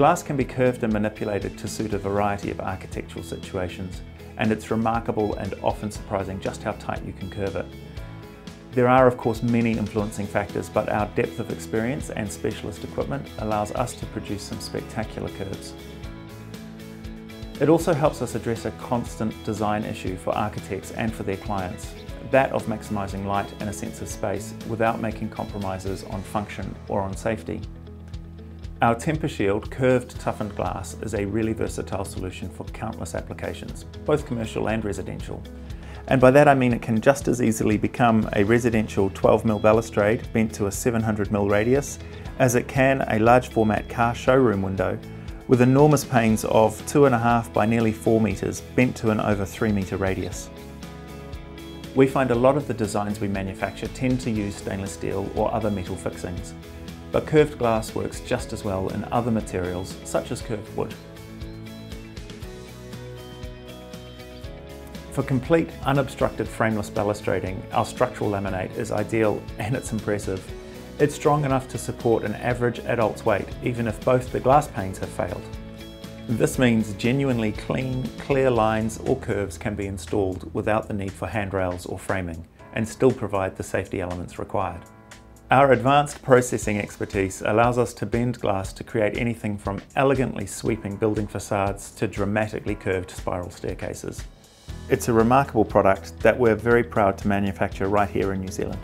Glass can be curved and manipulated to suit a variety of architectural situations, and it's remarkable and often surprising just how tight you can curve it. There are of course many influencing factors, but our depth of experience and specialist equipment allows us to produce some spectacular curves. It also helps us address a constant design issue for architects and for their clients, that of maximising light and a sense of space without making compromises on function or on safety. Our TemperShield curved toughened glass is a really versatile solution for countless applications, both commercial and residential. And by that I mean it can just as easily become a residential 12mm balustrade bent to a 700mm radius as it can a large format car showroom window with enormous panes of 2.5 by nearly 4 metres bent to an over 3 metre radius. We find a lot of the designs we manufacture tend to use stainless steel or other metal fixings, but curved glass works just as well in other materials such as curved wood. For complete, unobstructed frameless balustrading, our structural laminate is ideal and it's impressive. It's strong enough to support an average adult's weight, even if both the glass panes have failed. This means genuinely clean, clear lines or curves can be installed without the need for handrails or framing, and still provide the safety elements required. Our advanced processing expertise allows us to bend glass to create anything from elegantly sweeping building facades to dramatically curved spiral staircases. It's a remarkable product that we're very proud to manufacture right here in New Zealand.